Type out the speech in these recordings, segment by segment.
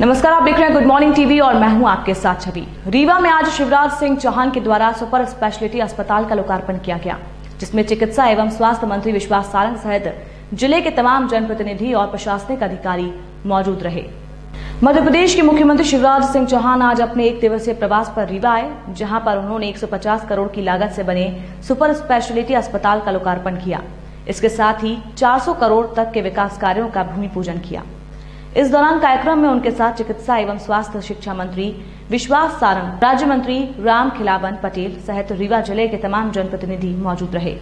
नमस्कार, आप देख रहे हैं गुड मॉर्निंग टीवी और मैं हूँ आपके साथ छवि। रीवा में आज शिवराज सिंह चौहान के द्वारा सुपर स्पेशलिटी अस्पताल का लोकार्पण किया गया, जिसमें चिकित्सा एवं स्वास्थ्य मंत्री विश्वास सारंग सहित ज़िले के तमाम जनप्रतिनिधि और प्रशासनिक अधिकारी मौजूद रहे। मध्य प्रदेश के मुख्यमंत्री शिवराज सिंह चौहान आज अपने एक दिवसीय प्रवास पर रीवा आए, जहाँ पर उन्होंने 150 करोड़ की लागत से बने सुपर स्पेशलिटी अस्पताल का लोकार्पण किया। इसके साथ ही 400 करोड़ तक के विकास कार्यों का भूमि पूजन किया। इस दौरान कार्यक्रम में उनके साथ चिकित्सा एवं स्वास्थ्य शिक्षा मंत्री, विश्वास सारंग, राज्य मंत्री राम खिलावन पटेल सहित रीवा ज़िले के तमाम जनप्रतिनिधि मौजूद रहे।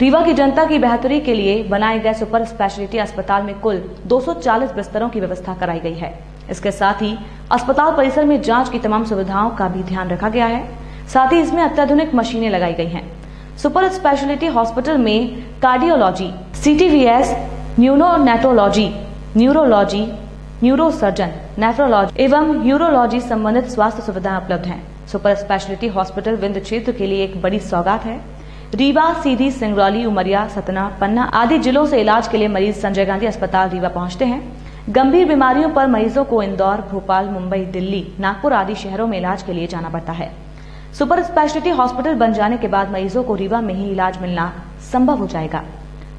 रीवा की जनता की बेहतरी के लिए बनाए गए सुपर स्पेशलिटी अस्पताल में कुल 240 बिस्तरों की व्यवस्था कराई गई है। इसके साथ ही अस्पताल परिसर में जाँच की तमाम सुविधाओं का भी ध्यान रखा गया है। साथ ही इसमें अत्याधुनिक मशीनें लगाई गई हैं। सुपर स्पेशलिटी हॉस्पिटल में cardiology CTVS neonatology, neurology neurosurgeon nephrology एवं यूरोलॉजी संबंधित स्वास्थ्य सुविधाएँ उपलब्ध हैं। सुपर स्पेशलिटी हॉस्पिटल विंध्य क्षेत्र के लिए एक बड़ी सौगात है। रीवा, सीधी, सिंगरौली, उमरिया, सतना, पन्ना आदि जिलों से इलाज के लिए मरीज़ संजय गांधी अस्पताल रीवा पहुँचते हैं। गंभीर बीमारियों पर मरीजों को इंदौर, भोपाल, मुंबई, दिल्ली, नागपुर आदि शहरों में इलाज के लिए जाना पड़ता है। सुपर स्पेशलिटी हॉस्पिटल बन जाने के बाद मरीजों को रीवा में ही इलाज मिलना संभव हो जाएगा।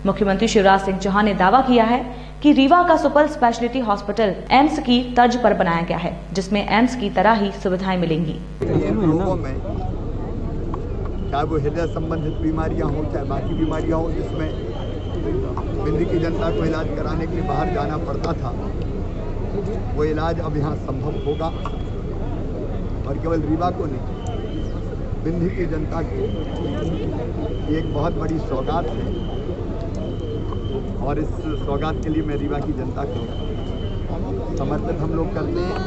मुख्यमंत्री शिवराज सिंह चौहान ने दावा किया है कि रीवा का सुपर स्पेशलिटी हॉस्पिटल एम्स की तर्ज पर बनाया गया है, जिसमें एम्स की तरह ही सुविधाएँ मिलेंगी। चाहे वो हृदय संबंधित बीमारियाँ हो, चाहे बाकी बीमारियाँ हो, जिसमें दिल्ली की जनता को इलाज कराने के लिए बाहर जाना पड़ता था, वो इलाज अब यहाँ संभव होगा। और केवल रीवा को नहीं बिंदी की जनता की एक बहुत बड़ी सौगात है। और इस सौगात के लिए मैं रीवा की जनता को समर्पित हम लोग करते हैं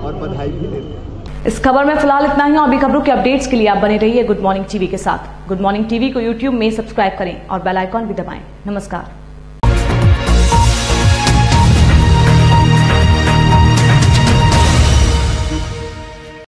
और बधाई भी देते हैं। इस खबर में फ़िलहाल इतना ही, और भी खबरों के अपडेट्स के लिए आप बने रहिए गुड मॉर्निंग टीवी के साथ। गुड मॉर्निंग टीवी को यूट्यूब में सब्सक्राइब करें और बेल आइकॉन भी दबाएँ। नमस्कार।